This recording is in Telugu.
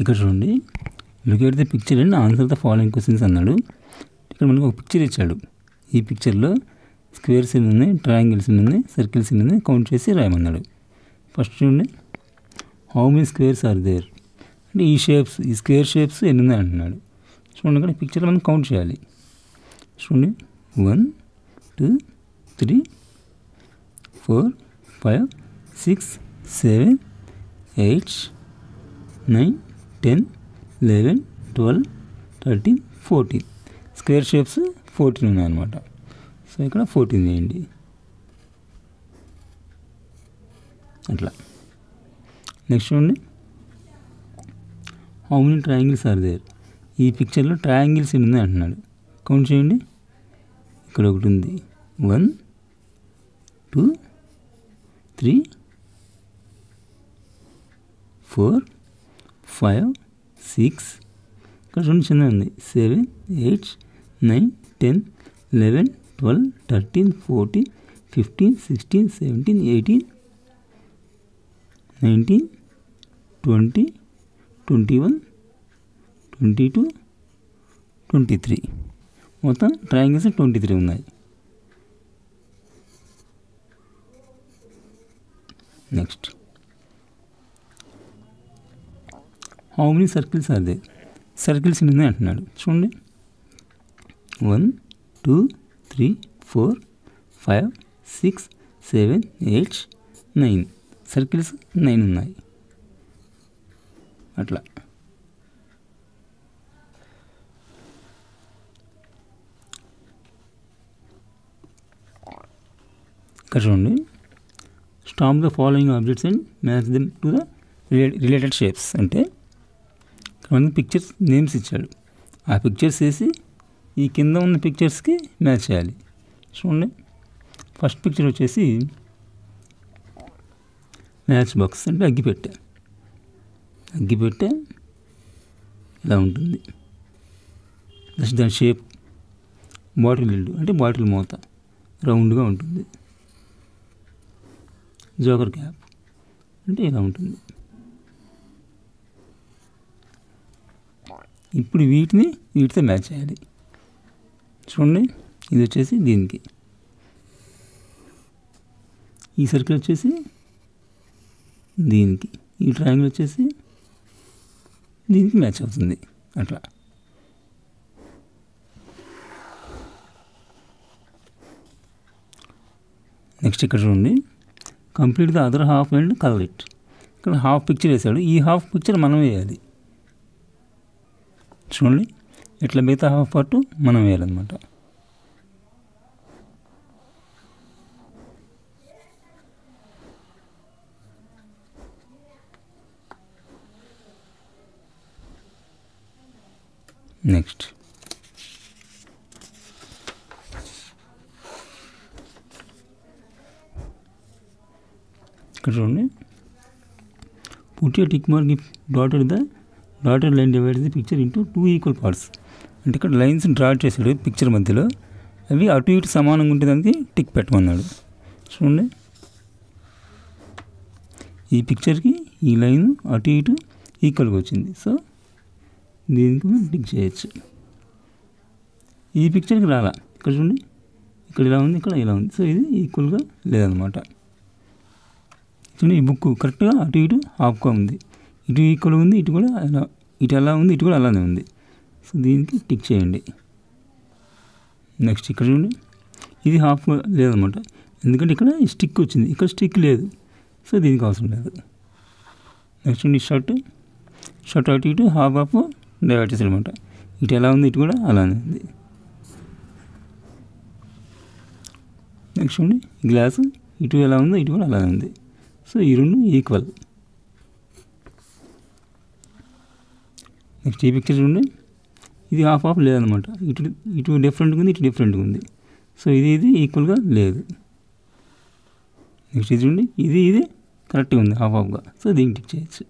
ఇక్కడ చూడండి. Look at the picture and answer the following questions అన్నాడు. ఇక్కడ మనకు ఒక పిక్చర్ ఇచ్చాడు. ఈ పిక్చర్లో స్క్వేర్స్ ఎన్ని ఉన్నాయి ట్రయాంగిల్స్ ఎన్ని ఉన్నాయి సర్కిల్స్ ఎన్ని ఉన్నాయి కౌంట్ చేసి రాయమన్నాడు. ఫస్ట్ చూడండి. How many squares are there అంటే ఈ షేప్స్ ఈ స్క్వేర్ షేప్స్ ఎన్ని ఉన్నాయి అంటున్నాడు. చూడండి ఇక్కడ పిక్చర్లో మనం కౌంట్ చేయాలి. చూడండి. One two three four five six seven eight nine ten eleven twelve thirteen fourteen square shapes fourteen ఉన్నాయన్నమాట సో ఇక్కడ ఫోర్టీన్ చేయండి. అట్లా. నెక్స్ట్ చూడండి. How many triangles are there ఈ పిక్చర్లో ట్రయాంగిల్స్ ఎన్ని ఉన్నాయి అంటున్నాడు. కౌంట్ చేయండి. ఇక్కడ ఒకటి ఉంది. One two three four five six ఇక్కడ చూడండి చిన్న ఉంది seven eight nine ten eleven twelve thirteen fourteen fifteen sixteen seventeen eighteen nineteen twenty twenty one twenty two twenty three మొత్తం ట్రయాంగిల్స్ ట్వంటీ త్రీ ఉన్నాయి next how many circles are they circles ఎన్ని అంటున్నాడు చూడండి. One two three four five six seven eight nine circles nine ఉన్నాయి. అట్లా. ఇక్కడ చూడండి. Stop the following objects and match them to the related shapes అంటే ఇక్కడ పిక్చర్స్ నేమ్స్ ఇచ్చాడు. ఆ పిక్చర్స్ వేసి ఈ కింద ఉన్న పిక్చర్స్కి మ్యాచ్ చేయాలి. చూడండి. ఫస్ట్ పిక్చర్ వచ్చేసి మ్యాచ్ బాక్స్ అంటే అగ్గిపెట్టె అగ్గిపెట్టె ఇలా ఉంటుంది. జస్ట్ దాని షేప్ బాటిల్ ఇల్లు అంటే బాటిల్ మూత రౌండ్గా ఉంటుంది. జోకర్ క్యాప్ అంటే ఇలా ఉంటుంది. ఇప్పుడు వీటిని వీటితో మ్యాచ్ చేయాలి. చూడండి ఇది వచ్చేసి దీనికి. ఈ సర్కిల్ వచ్చేసి దీనికి. ఈ ట్రయాంగిల్ వచ్చేసి దీనికి మ్యాచ్ అవుతుంది. అట్లా. నెక్స్ట్ ఇక్కడ చూడండి. Complete the other half and colour it. ఇక్కడ హాఫ్ పిక్చర్ వేసాడు ఈ హాఫ్ పిక్చర్ మనం వేయాలి. చూడండి. ఇట్లా మిగతా హాఫ్ పార్ట్ మనం వేయాలన్నమాట. నెక్స్ట్. ఇక్కడ చూడండి. Put tick mark dotted the dotted line divide the picture into two equal parts. అంటే ఇక్కడ లైన్స్ డ్రా చేశాడు పిక్చర్ మధ్యలో. అవి అటు ఇటు సమానంగా ఉంటే దానికి టిక్ పెట్టమన్నాడు. చూడండి. ఈ పిక్చర్కి ఈ లైన్ అటు ఇటు ఈక్వల్గా వచ్చింది. సో దీనికి మనం టిక్ చేయొచ్చు. ఈ పిక్చర్కి రాలా. ఇక్కడ చూడండి. ఇక్కడ ఇలా ఉంది ఇక్కడ ఇలా ఉంది. సో ఇది ఈక్వల్గా లేదనమాట చూడండి ఈ బుక్ కరెక్ట్గా అటు ఇటు హాఫ్గా ఉంది. ఇటు ఈక్వల్గా ఉంది ఇటు కూడా అలా ఇటు ఎలా ఉంది ఇటు కూడా అలానే ఉంది. సో దీనికి టిక్ చేయండి. నెక్స్ట్ ఇక్కడ చూడండి. ఇది హాఫ్ లేదనమాట. ఎందుకంటే ఇక్కడ స్టిక్ వచ్చింది. ఇక్కడ స్టిక్ లేదు. సో దీనికి అవసరం లేదు. నెక్స్ట్ ఉండి షర్ట్. షర్ట్ అటు ఇటు హాఫ్ హాఫ్ డైవర్ట్ చేసాడు అనమాట ఇటు ఎలా ఉంది ఇటు కూడా అలానే ఉంది. నెక్స్ట్ ఉండి గ్లాసు. ఇటు ఎలా ఉందో ఇటు కూడా అలానే ఉంది. సో ఈ రెండు ఈక్వల్. నెక్స్ట్ ఈ పిక్చర్ చూడండి. ఇది హాఫ్ హాఫ్ లేదనమాట ఇటు ఇటు డిఫరెంట్గా ఉంది ఇటు డిఫరెంట్గా ఉంది. సో ఇది ఇది ఈక్వల్గా లేదు. నెక్స్ట్ ఇది చూడండి. ఇది ఇది కరెక్ట్గా ఉంది హాఫ్ హాఫ్గా సో దీనికి టిక్ చేయొచ్చు.